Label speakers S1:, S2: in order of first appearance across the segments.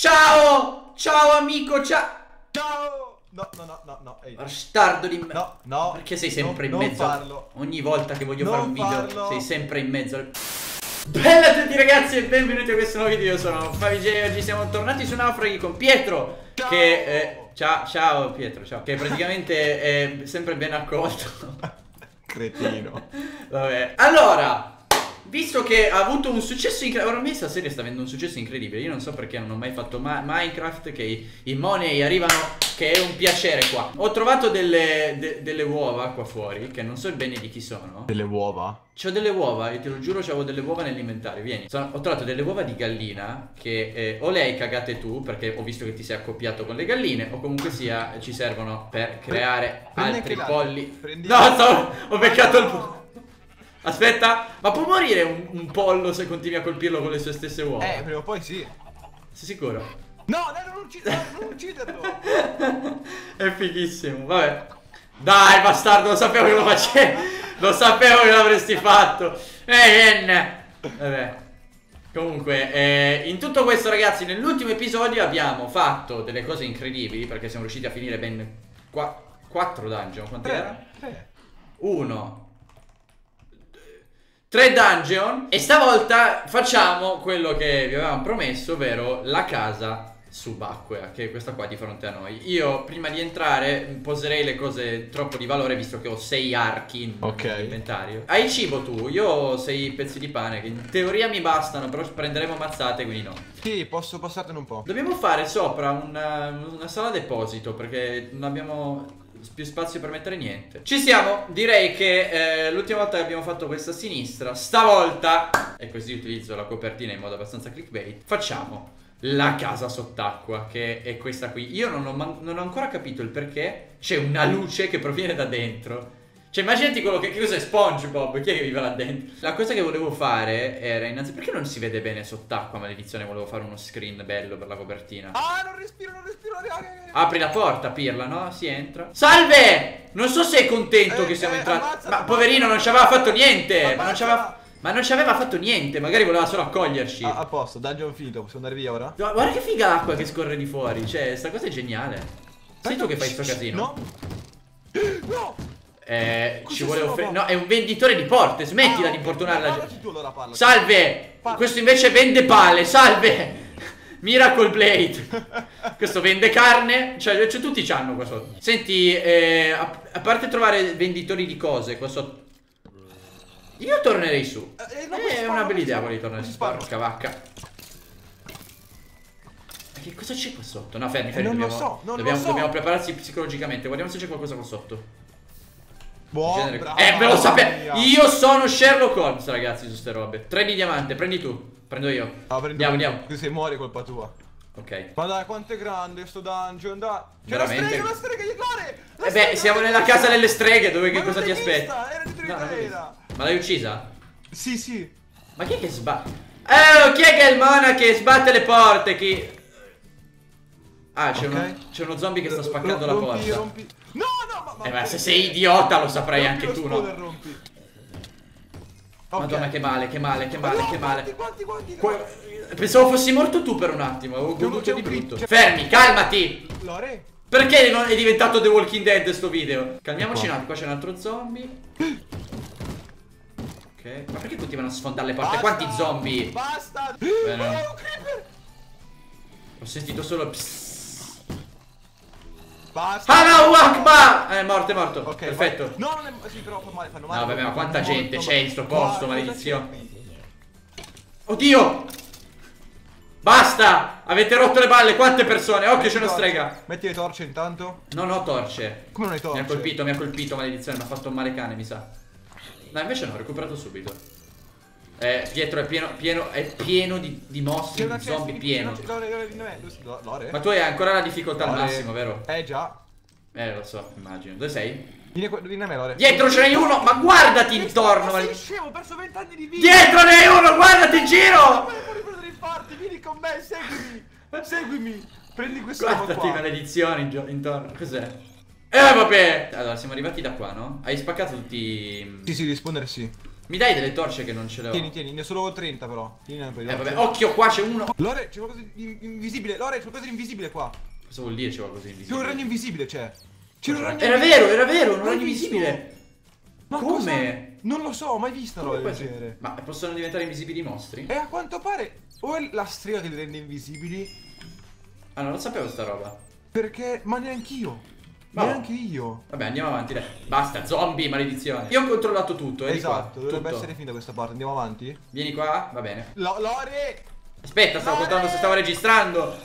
S1: Ciao! Ciao amico, ciao!
S2: Ciao! No, no, no, no, no. Ehi.
S1: Bastardo di me.
S2: No, no.
S1: Perché sei sempre
S2: no,
S1: in
S2: non
S1: mezzo?
S2: farlo.
S1: Ogni volta che voglio
S2: Non
S1: fare un video
S2: farlo.
S1: sei sempre in mezzo. al- Bella a tutti ragazzi e benvenuti a questo nuovo video, io sono FaviJ e oggi siamo tornati su Naufraghi con Pietro
S2: Ciao.
S1: Che eh, ciao, ciao Pietro, ciao Che praticamente è sempre ben accolto
S2: Cretino.
S1: Vabbè Allora Visto che ha avuto un successo incredibile Ormai questa serie sta avendo un successo incredibile Io non so perché non ho mai fatto ma- Minecraft Che i, i money arrivano Che è un piacere qua Ho trovato delle, de- delle uova qua fuori Che non so bene di chi sono
S2: Delle uova?
S1: C'ho delle uova, e te lo giuro, c'avevo delle uova nell'inventario. Vieni. Sono- ho trovato delle uova di gallina che eh, o le hai cagate tu, perché ho visto che ti sei accoppiato con le galline, o comunque sia ci servono per creare
S2: Prendi
S1: altri polli.
S2: Prendi-
S1: No, sto, ho beccato il. Aspetta, ma può morire un, un pollo se continui a colpirlo con le sue stesse uova?
S2: Eh, prima o poi sì.
S1: Sei sicuro?
S2: No, dai, non, ucciderlo, non ucciderlo.
S1: È fighissimo, vabbè. Dai, bastardo, lo sapevo che lo facevi. Lo sapevo che l'avresti fatto. Eh, Vabbè. Comunque, eh, in tutto questo, ragazzi, nell'ultimo episodio abbiamo fatto delle cose incredibili perché siamo riusciti a finire ben 4 dungeon. Quanti erano?
S2: Tre. Tre.
S1: Dungeon. E stavolta facciamo quello che vi avevamo promesso, ovvero la casa subacquea, che è questa qua di fronte a noi. Io, prima di entrare, poserei le cose troppo di valore, visto che ho sei archi in
S2: Ok.
S1: inventario. Hai cibo tu, io ho sei pezzi di pane, che in teoria mi bastano, però prenderemo mazzate, quindi no.
S2: Sì, posso passartene un po'.
S1: Dobbiamo fare sopra una, una sala deposito perché non abbiamo più spazio per mettere niente. Ci siamo, direi che eh, l'ultima volta che abbiamo fatto questa sinistra, stavolta, e così utilizzo la copertina in modo abbastanza clickbait, facciamo la casa sott'acqua che è questa qui. Io non ho, non ho ancora capito il perché c'è una luce che proviene da dentro. Cioè, immaginati quello che, che cos'è SpongeBob, chi è che vive là dentro? La cosa che volevo fare era innanzitutto perché non si vede bene sott'acqua, maledizione, volevo fare uno screen bello per la copertina.
S2: Ah, non respiro, non respiro.
S1: Apri la porta, Pirla, no? Si entra. Salve! Non so se è contento
S2: Eh,
S1: che siamo
S2: eh,
S1: entrati. Ma poverino, non ci aveva fatto niente. Ma non ci aveva, ma non ci aveva fatto niente. Magari voleva solo accoglierci.
S2: Ah, a posto, dungeon finito, possiamo andare via ora?
S1: Guarda che figa l'acqua che scorre di fuori. Cioè, sta cosa è geniale. Sei tu che fai sto casino?
S2: No. No.
S1: Eh, ci vuole
S2: roba?
S1: No, è un venditore di porte. Smettila
S2: Ah,
S1: di importunare la gente.
S2: allora.
S1: Salve!
S2: Parla.
S1: Questo invece vende pale. Salve! Miracle Blade. Questo vende carne. Cioè, cioè, tutti c'hanno qua sotto. Senti, eh, a, a parte trovare venditori di cose qua sotto. Io tornerei su.
S2: Eh,
S1: Eh,
S2: così
S1: è una bella idea quella di tornare su. Porca vacca. Ma che cosa c'è qua sotto? No, fermi, fermi.
S2: non lo
S1: dobbiamo,
S2: so, non lo
S1: dobbiamo,
S2: so.
S1: dobbiamo prepararsi psicologicamente. Guardiamo se c'è qualcosa qua sotto.
S2: Buono,
S1: Genere-
S2: bravo.
S1: eh, me lo sapevo. Io sono Sherlock Holmes, ragazzi, su ste robe. Tre di diamante, prendi tu. Prendo io.
S2: Ah, prendi-
S1: Andiamo, andiamo.
S2: Se muori è colpa tua.
S1: Ok.
S2: Ma dai, quanto è grande sto dungeon, dai. C'è
S1: Veramente?
S2: la strega, la strega di Glore! La
S1: Eh beh, siamo
S2: la
S1: nella casa delle streghe, dove che cosa ti
S2: vista? Era dietro di
S1: No,
S2: era.
S1: Ma l'hai uccisa?
S2: Sì, sì.
S1: Ma chi è che sbatte? Oh, chi è che è il mona che sbatte le porte? Chi... Ah, c'è,
S2: Ok.
S1: uno, c'è uno zombie che sta spaccando la
S2: Rompi,
S1: porta.
S2: Rompi. No, no, ma, ma
S1: Eh, ma se sei idiota lo saprai
S2: Rompi
S1: anche
S2: lo
S1: tu, no?
S2: rompi.
S1: Madonna,
S2: Ok.
S1: che male, che male, che male,
S2: Ma no,
S1: che male.
S2: Guardi, guardi, guardi.
S1: Pensavo fossi morto tu per un attimo, avevo goduto di brutto. Fermi, calmati!
S2: Lore?
S1: Perché non è diventato The Walking Dead sto video? Calmiamoci un attimo, qua c'è un altro zombie. Ok, ma perché continuano a sfondare le porte?
S2: Basta.
S1: Quanti zombie?
S2: Basta!
S1: Bene. Ho sentito solo psst.
S2: Basta!
S1: Allahu Akbar! Eh, morto, è morto.
S2: Ok,
S1: Perfetto.
S2: No, non è... Sì, però fa male, fanno male.
S1: No, vabbè, ma quanta gente c'è in sto posto, maledizione. Oddio! Basta! Avete rotto le balle, quante persone? Occhio, c'è una strega.
S2: Metti le torce intanto.
S1: Non ho torce.
S2: Come non hai torce?
S1: Mi ha colpito, mi ha colpito, maledizione, mi ha fatto un male cane, mi sa. No, invece no, ho recuperato subito. Eh, dietro è pieno, pieno, è pieno di, di
S2: una
S1: di zombie pieno. Ma tu hai ancora la difficoltà al massimo, vero?
S2: Eh, già.
S1: Eh, lo so, immagino. Dove sei?
S2: Vieni, vieni da me, Lore.
S1: Dietro ce n'è uno, ma guardati intorno!
S2: Ma sei scemo, ho perso 20 anni di vita.
S1: Dietro ne è uno, guardati in giro!
S2: infarti, vieni con me, seguimi. Seguimi. Prendi questo
S1: Guardati
S2: qua.
S1: maledizioni intorno. Cos'è? Eh, vabbè! Allora, siamo arrivati da qua, no? Hai spaccato tutti...
S2: Sì, sì, rispondere sì.
S1: Mi dai delle torce che non ce le ho?
S2: Tieni, tieni, ne ho solo 30 però. Tieni
S1: Eh, vabbè, occhio, qua c'è uno.
S2: Lore, c'è qualcosa di invisibile. Lore, c'è qualcosa di invisibile qua.
S1: Cosa vuol dire c'è qualcosa di
S2: C'è un
S1: invisibile?
S2: ragno invisibile, c'è. C'è un ragno
S1: Era vero, era vero, un ragno
S2: visto?
S1: invisibile.
S2: Ma
S1: Come?
S2: cosa? Non lo so, mai vista
S1: Come
S2: roba del.
S1: Ma possono diventare invisibili i mostri?
S2: E a quanto pare o è la strega che li rende invisibili,
S1: Ah, non lo sapevo sta roba.
S2: perché ma neanch'io.
S1: Ma-
S2: Neanche io.
S1: Vabbè, andiamo avanti, dai. Basta, zombie, maledizione. Io ho controllato tutto, vedi
S2: esatto, dovrebbe
S1: tutto.
S2: essere finita questa parte. Andiamo avanti.
S1: Vieni qua, va bene.
S2: Lo- Lore!
S1: Aspetta, stavo
S2: Lore!
S1: contando se stavo registrando.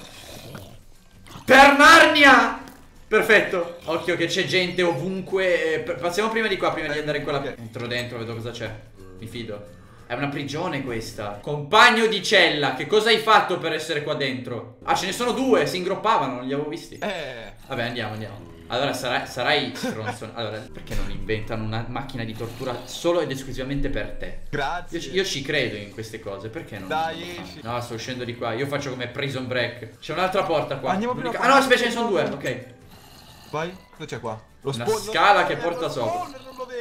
S1: Per Narnia! Perfetto. Occhio che c'è gente ovunque. Eh, Passiamo prima di qua, prima di andare in quella. Entro dentro, vedo cosa c'è. Mi fido. È una prigione questa. Compagno di cella, che cosa hai fatto per essere qua dentro? Ah, ce ne sono due, si ingroppavano, non li avevo visti.
S2: Eh.
S1: Vabbè, andiamo, andiamo. Allora sarai, sarai stronzo. Allora, perché non inventano una macchina di tortura solo ed esclusivamente per te? Io,
S2: Grazie.
S1: ci- io ci credo in queste cose, perché non?
S2: Dai, esci.
S1: No, sto uscendo di qua. Io faccio come Prison Break. C'è un'altra porta qua.
S2: Andiamo prima
S1: Ah no, aspetta, ce ne sono due. Ok.
S2: Vai. Cosa c'è qua? Lo
S1: Una scala che porta sopra.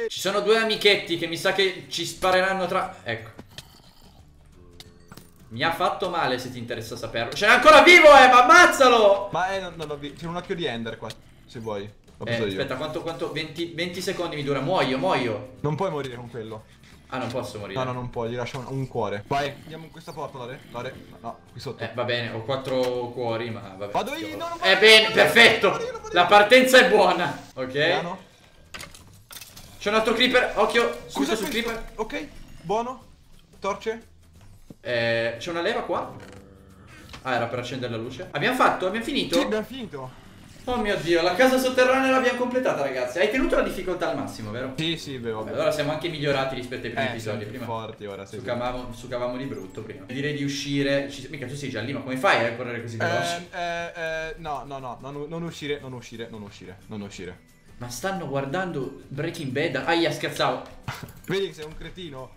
S1: Ci sono due amichetti che mi sa che ci spareranno tra. Ecco. Mi ha fatto male se ti interessa saperlo. C'è ancora vivo, eh, ma ammazzalo!
S2: Ma eh, non, non l'ho visto. C'è un occhio di Ender qua. Se vuoi. L'ho
S1: Eh,
S2: io.
S1: aspetta, quanto, quanto? 20, 20 secondi mi dura. Muoio, muoio.
S2: Non puoi morire con quello.
S1: Ah, non posso morire.
S2: No, no, non puoi. Gli lascio un, un cuore. Vai. Andiamo in questa porta, Lore. Lore. No, qui sotto.
S1: Eh, va bene, ho quattro cuori, ma vabbè.
S2: Vado io, no,
S1: Eh
S2: io,
S1: bene,
S2: io,
S1: perfetto.
S2: io, vado
S1: La
S2: io.
S1: partenza è buona. Ok.
S2: Piano.
S1: C'è un altro creeper. Occhio,
S2: Scusa
S1: sul creeper.
S2: Ok. Buono. Torce.
S1: Eh, c'è una leva qua. Ah, era per accendere la luce. Abbiamo fatto? Abbiamo finito?
S2: Sì, abbiamo finito.
S1: Oh mio dio, la casa sotterranea l'abbiamo completata, ragazzi. Hai tenuto la difficoltà al massimo, vero?
S2: Sì, sì, beh,
S1: Vabbè, allora siamo anche migliorati rispetto ai primi
S2: Eh,
S1: episodi. Prima
S2: forti ora, sì,
S1: succavamo, succavamo di brutto prima. Direi di uscire. Ci- Mica tu sei già lì, ma come fai a correre così veloce?
S2: Eh, eh, eh, no, no, no, non, non uscire, non uscire, non uscire, non uscire.
S1: Ma stanno guardando Breaking Bad. Aia, scherzavo.
S2: Vedi che sei un cretino?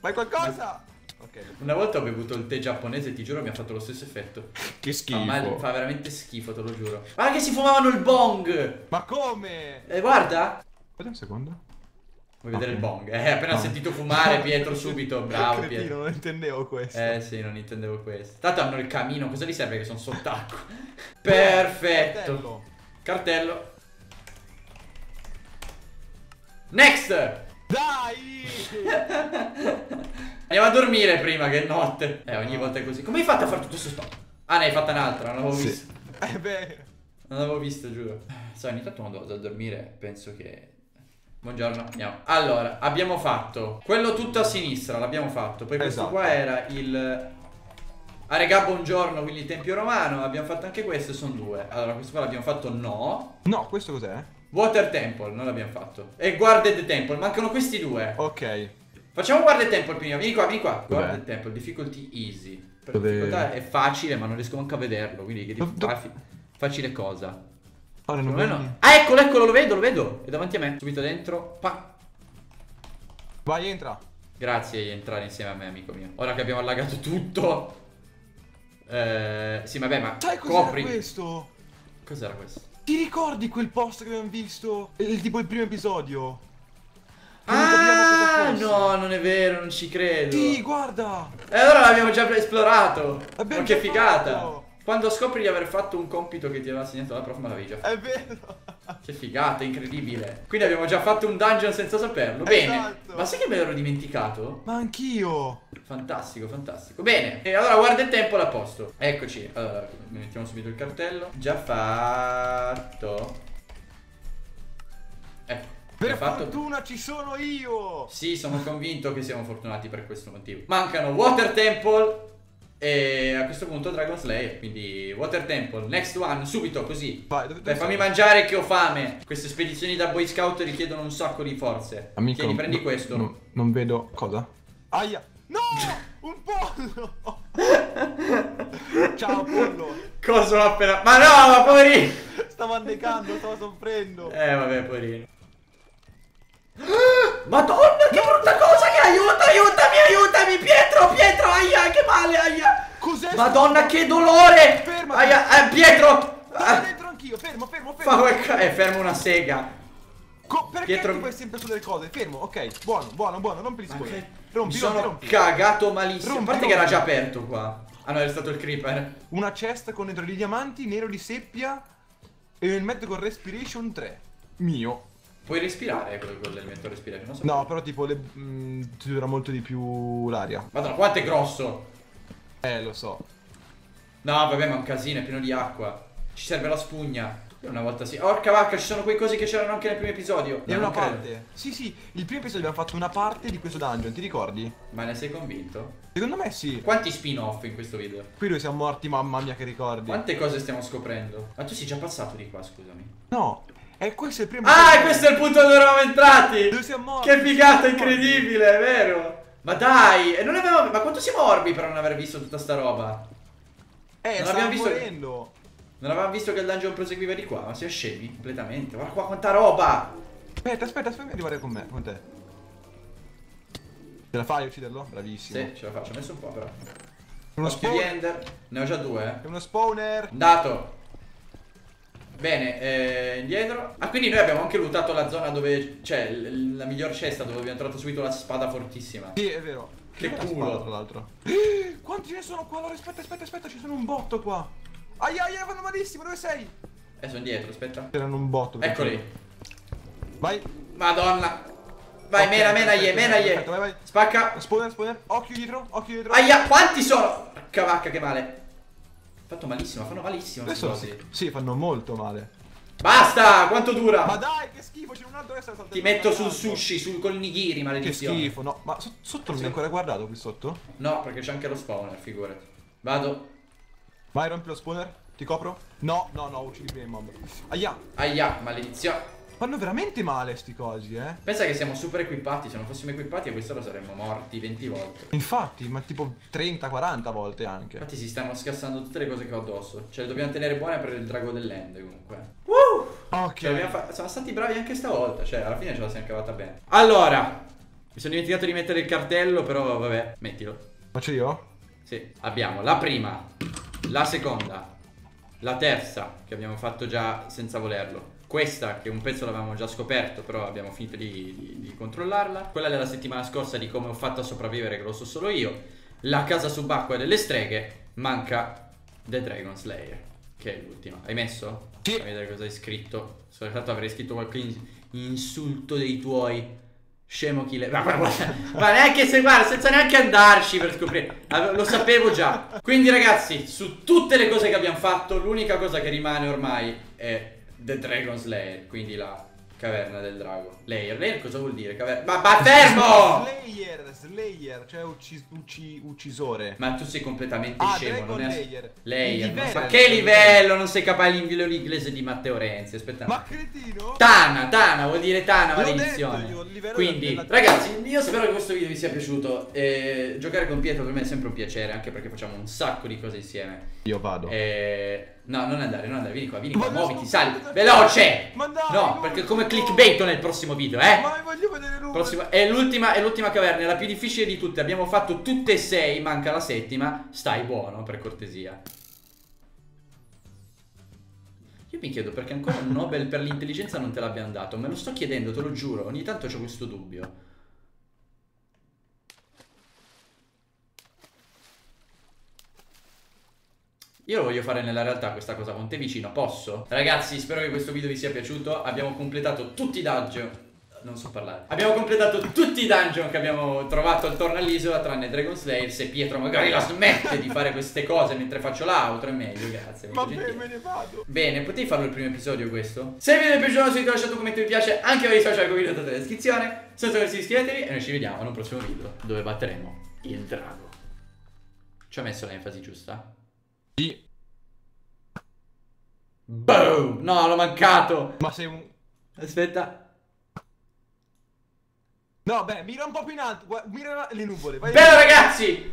S2: Fai qualcosa! Ok.
S1: Una volta ho bevuto il tè giapponese e ti giuro mi ha fatto lo stesso effetto.
S2: Che
S1: Fa, male- fa veramente schifo, te lo giuro. Guarda che si fumavano il bong!
S2: Ma come?
S1: Eh, guarda!
S2: Aspetta un secondo.
S1: Vuoi vedere
S2: Ok.
S1: il bong? Eh, appena
S2: No.
S1: sentito fumare Pietro subito, bravo
S2: Cretino,
S1: Pietro.
S2: non intendevo questo.
S1: Eh sì, non intendevo questo. Tanto hanno il camino, cosa gli serve che sono sott'acqua? Perfetto.
S2: Cartello.
S1: Cartello. Next!
S2: Dai!
S1: Andiamo a dormire prima che è notte. Eh, ogni volta è così. Come hai fatto a fare tutto questo spazio? Ah, ne hai fatta un'altra, non l'avevo
S2: Sì.
S1: visto.
S2: Eh beh.
S1: Non l'avevo visto, giuro. Sai, ogni tanto quando vado a dormire penso che... Buongiorno, andiamo. Allora, abbiamo fatto quello tutto a sinistra, l'abbiamo fatto. Poi questo
S2: Esatto.
S1: qua era il... A regà buongiorno, quindi tempio romano. Abbiamo fatto anche questo sono due. Allora, questo qua l'abbiamo fatto no.
S2: No, questo cos'è?
S1: Water Temple, non l'abbiamo fatto. E Guarded Temple, mancano questi due.
S2: Ok.
S1: Facciamo Guarded Temple prima, vieni qua, vieni qua.
S2: Dov'è?
S1: Guarded Temple, difficulty easy. Per
S2: Dove-
S1: difficoltà è facile, ma non riesco manco a vederlo. Quindi che dif-
S2: do-
S1: faci- facile cosa?
S2: Ora non
S1: Come
S2: vedi?
S1: no? Ah, eccolo, eccolo, lo vedo, lo vedo. È davanti a me. Subito dentro. Pa.
S2: Vai, entra.
S1: Grazie di entrare insieme a me, amico mio. Ora che abbiamo allagato tutto. Eh, sì, vabbè, ma
S2: Sai cos'era
S1: copri.
S2: questo?
S1: Cos'era questo?
S2: Ti ricordi quel post che abbiamo visto? Il, tipo il primo episodio? Che
S1: Ah, no, non è vero, non ci credo.
S2: Sì, guarda!
S1: E allora l'abbiamo già esplorato. Ma che
S2: già
S1: figata.
S2: fatto.
S1: Quando scopri di aver fatto un compito che ti aveva assegnato la prof, ma l'avevi già fatto.
S2: È vero!
S1: Che figata, incredibile. Quindi abbiamo già fatto un dungeon senza saperlo. Bene.
S2: Esatto.
S1: Ma sai che me l'ero dimenticato?
S2: Ma anch'io!
S1: Fantastico, fantastico. Bene. E allora guarda il tempo a posto. Eccoci. Allora, mettiamo subito il cartello. Già fatto.
S2: Per
S1: fatto.
S2: fortuna ci sono io!
S1: Sì, sono convinto che siamo fortunati per questo motivo. Mancano Water Temple e a questo punto Dragon Slayer. Quindi Water Temple, next one, subito così.
S2: Vai, dove,
S1: Dai,
S2: dove
S1: fammi
S2: sei?
S1: mangiare che ho fame. Queste spedizioni da Boy Scout richiedono un sacco di forze.
S2: Amico,
S1: Tieni, prendi questo.
S2: no- non vedo cosa? Aia! No! Un pollo! Ciao pollo!
S1: Cosa ho appena... Ma no, ma poverino!
S2: Stavo annecando, stavo soffrendo!
S1: Eh, vabbè, poverino. Madonna, che brutta cosa che aiuto, aiutami, aiutami, Pietro, Pietro, aia, che male, aia.
S2: Cos'è?
S1: Madonna, che dolore.
S2: Fermati.
S1: Aia, eh, Pietro. Ah,
S2: dentro anch'io, fermo, fermo, fermo!
S1: quel ca- eh, fermo una sega.
S2: Co- perché
S1: Pietro-
S2: ti fai sempre sulle cose? Fermo, ok, buono, buono, buono, rompi
S1: Ma
S2: spoiler.
S1: che-
S2: Rompi,
S1: Mi
S2: rompi,
S1: sono
S2: rompi.
S1: cagato malissimo.
S2: Rompi,
S1: a parte che era
S2: rompi.
S1: già aperto qua. Ah no, era stato il creeper.
S2: Una cesta con dentro di diamanti, nero di seppia e il mezzo con respiration 3. Mio.
S1: Puoi respirare quello con l'elemento respiration, non so.
S2: No, però tipo le, mm, ti dura molto di più l'aria.
S1: Madonna, quanto è grosso.
S2: Eh, lo so.
S1: No, vabbè, ma è un casino, è pieno di acqua. Ci serve la spugna. Una volta sì. Orca vacca, ci sono quei cosi che c'erano anche nel primo episodio.
S2: Era
S1: No,
S2: una
S1: credo.
S2: parte. Sì, sì, il primo episodio abbiamo fatto una parte di questo dungeon, ti ricordi?
S1: Ma ne sei convinto?
S2: Secondo me sì.
S1: Quanti spin-off in questo video?
S2: Qui noi siamo morti, mamma mia che ricordi.
S1: Quante cose stiamo scoprendo? Ma tu sei già passato di qua, scusami.
S2: No, è questo il primo
S1: Ah, questo è il punto dove eravamo entrati!
S2: Dove siamo morti?
S1: Che figata incredibile, è vero? Ma dai, e non avevamo... Ma quanto siamo orbi per non aver visto tutta sta roba?
S2: Eh,
S1: Non abbiamo visto-
S2: morendo.
S1: Non avevamo visto che il dungeon proseguiva di qua, ma si è scemi completamente. Guarda qua quanta roba!
S2: Aspetta, aspetta, aspetta di arrivare con me, con te. Ce la fai a ucciderlo? Bravissimo.
S1: Sì, ce la faccio, ho messo un po' però.
S2: Uno spawner.
S1: Ne ho già due, eh.
S2: È uno spawner.
S1: Dato. Bene, eh, indietro. Ah, quindi noi abbiamo anche lootato la zona dove c'è l- la miglior cesta dove abbiamo trovato subito la spada fortissima.
S2: Sì, è vero.
S1: Che culo.
S2: spada, tra l'altro. Quanti ce ne sono qua? Allora, aspetta, aspetta, aspetta, ci sono un botto qua. Aia, aia, vanno malissimo, dove sei?
S1: Eh, sono dietro, aspetta.
S2: C'erano un botto.
S1: Eccoli.
S2: Vai.
S1: Madonna. Vai,
S2: Ok,
S1: mena, mena, ye, mena, ye.
S2: perfetto, vai, vai.
S1: Spacca.
S2: Spawner, spawner. Occhio dietro, occhio dietro.
S1: Aia, quanti sono? Cavacca, che male. Fatto malissimo, fanno malissimo
S2: Adesso
S1: cosi.
S2: sì, fanno molto male.
S1: Basta, quanto dura?
S2: Ma dai, che schifo, c'è un altro adesso. è saltato
S1: Ti metto sul sushi, sul col nigiri,
S2: Che
S1: maledizione.
S2: schifo, no. Ma so- sotto non
S1: Sì.
S2: hai ancora guardato qui sotto?
S1: No, perché c'è anche lo spawner, figurati. Vado.
S2: Vai, rompi lo spawner. Ti copro? No, no, no, uccidi prima il mob. Aia.
S1: Aia, maledizione.
S2: Fanno veramente male sti cosi, eh.
S1: Pensa che siamo super equipati, se non fossimo equipati a quest'ora saremmo morti 20 volte.
S2: Infatti, ma tipo 30-40 volte anche.
S1: Infatti si stanno scassando tutte le cose che ho addosso. Cioè le dobbiamo tenere buone per il drago dell'end comunque.
S2: Ok.
S1: Cioè, siamo stati bravi anche stavolta, cioè alla fine ce la siamo cavata bene. Allora, mi sono dimenticato di mettere il cartello, però vabbè, mettilo.
S2: Faccio io?
S1: Sì, abbiamo la prima, la seconda, la terza, che abbiamo fatto già senza volerlo. Questa, che un pezzo l'avevamo già scoperto, però abbiamo finito di, di- di controllarla. Quella della settimana scorsa di come ho fatto a sopravvivere, che lo so solo io. La casa subacquea delle streghe. Manca The Dragon Slayer, che è l'ultima. Hai messo?
S2: Sì.
S1: Fammi vedere cosa hai scritto. Soltanto avrei scritto qualche in- insulto dei tuoi. Scemo chi le... Ma, ma- ma- ma neanche se guarda, senza neanche andarci per scoprire. Lo sapevo già. Quindi ragazzi, su tutte le cose che abbiamo fatto, l'unica cosa che rimane ormai è The Dragon Slayer, quindi la caverna del drago. Layer, layer cosa vuol dire? Caver- ma, ma fermo!
S2: Slayer, Slayer, cioè uccis- ucci- uccisore.
S1: Ma tu sei completamente
S2: Ah,
S1: scemo, non è...
S2: Layer.
S1: Layer,
S2: livello.
S1: so- che livello? Non sei capace l'inglese l'inglese di Matteo Renzi, aspetta.
S2: Ma cretino?
S1: Tana, Tana, vuol dire Tana, maledizione.
S2: detto
S1: Quindi,
S2: della-
S1: ragazzi, io spero che questo video vi sia piaciuto. Eh, giocare con Pietro per me è sempre un piacere, anche perché facciamo un sacco di cose insieme.
S2: Io vado.
S1: Eh, no, non andare, non andare, vieni qua, vieni qua,
S2: Voglio
S1: muoviti, sali. Veloce!
S2: Ma dai,
S1: No, perché come clickbait nel prossimo video, eh?
S2: Ma voglio vedere lui.
S1: Prossima- è, l'ultima, è l'ultima caverna, è la più difficile di tutte. Abbiamo fatto tutte e sei, manca la settima. Stai buono, per cortesia. Io mi chiedo perché ancora un Nobel per l'intelligenza non te l'abbiamo dato. Me lo sto chiedendo, te lo giuro. Ogni tanto ho questo dubbio. Io lo voglio fare nella realtà questa cosa con te vicino, posso? Ragazzi, spero che questo video vi sia piaciuto. Abbiamo completato tutti i dungeon. Non so parlare. Abbiamo completato tutti i dungeon che abbiamo trovato attorno all'isola, tranne Dragon Slayer. Se Pietro magari la smette di fare queste cose mentre faccio l'outro, è meglio, grazie.
S2: Vabbè,
S1: gentile.
S2: me ne vado.
S1: Bene, potevi farlo il primo episodio questo? Se il video vi è piaciuto, sentite lasciate un commento mi piace anche per i social con i video nella descrizione. Che iscrivetevi e noi ci vediamo in un prossimo video dove batteremo il drago. Ci ho messo l'enfasi giusta?
S2: Sì.
S1: Boom! No, l'ho mancato!
S2: Ma sei un...
S1: Aspetta.
S2: No, beh, mira un po' più in alto. Mira le nuvole. Vai.
S1: Bene ragazzi!